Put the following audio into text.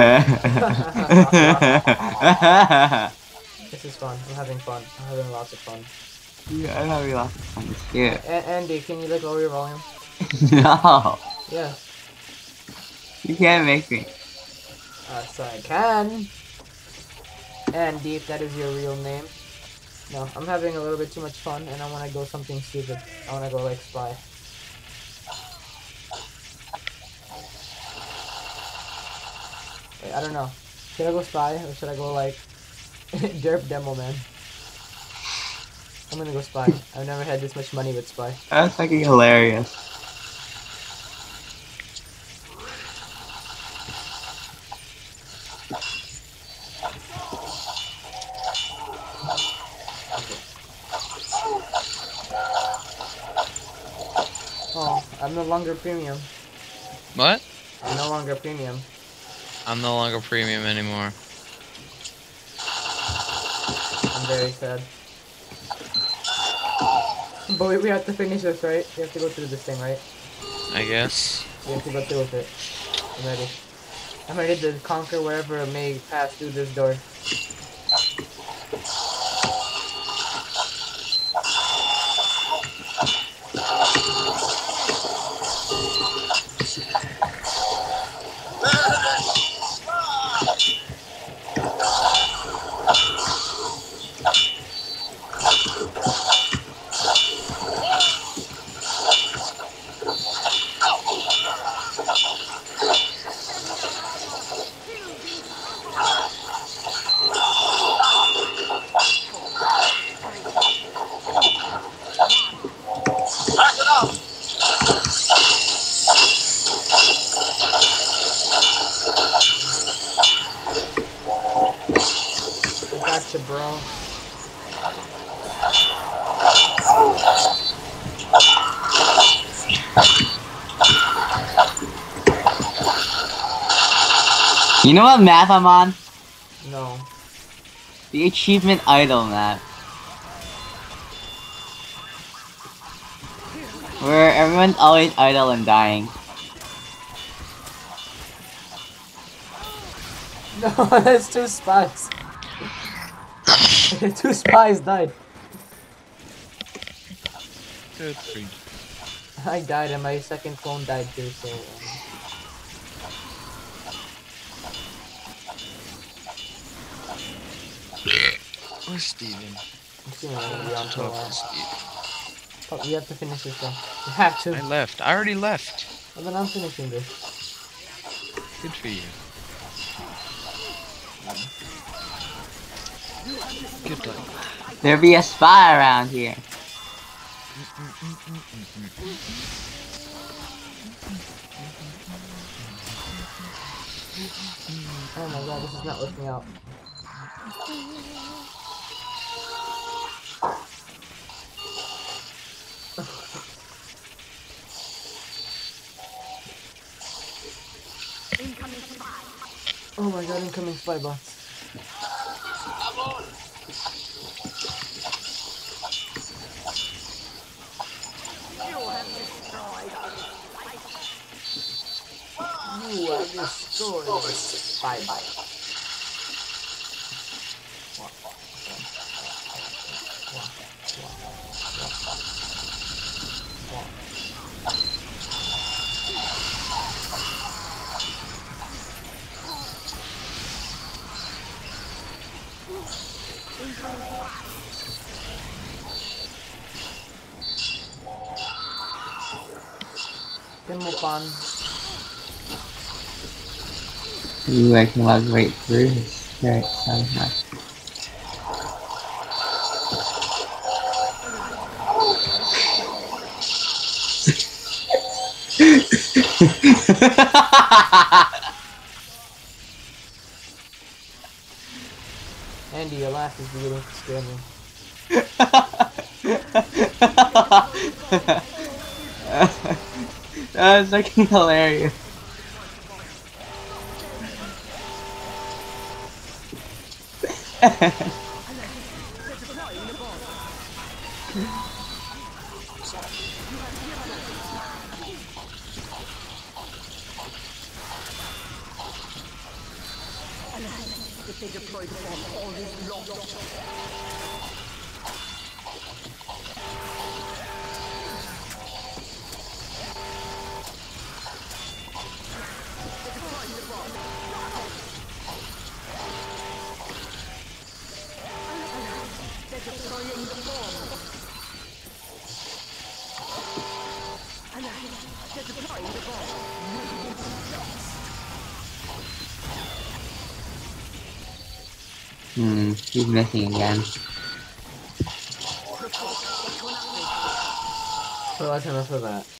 This is fun. I'm having fun. I'm having lots of fun. yeah, I'm having lots of fun. It's cute. A- Andy, can you like lower your volume? no, Yeah. you can't make me. Yes, I can. Andy, if that is your real name. No, I'm having a little bit too much fun, and I want to go something stupid. I want to go like spy. Wait, I don't know. Should I go spy or should I go like derp demo man? I'm gonna go spy. I've never had this much money with spy. That's fucking hilarious. Oh, I'm no longer premium. What? I'm no longer premium. I'm no longer premium anymore. I'm very sad. But we, we have to finish this, right? We have to go through this thing, right? I guess. We have to go through with it. I'm ready. I'm ready to conquer wherever may pass through this door. Gotcha, bro. You know what map I'm on? No. The achievement idle map. Where everyone's always idle and dying. No, that's two spies. two spies died. Good for you. I died and my second phone died too, so... Um, Where's Steven? I'm assuming I'm gonna be on for a Talk to Steven. Oh, you have to finish this though. You have to. I left. I already left. Well, then I'm finishing this. Good for you. Good luck. There be a spy around here. Oh my god, this is not working out. Oh my god, incoming spy bots. You have destroyed the spy bot. Demo Ooh, I can log right through this. Right, somehow. Andy, your laugh is beginning to scare me. that was fucking hilarious. If they deploy the bomb, all is lost. Hmm, he's missing again. So that's enough of that.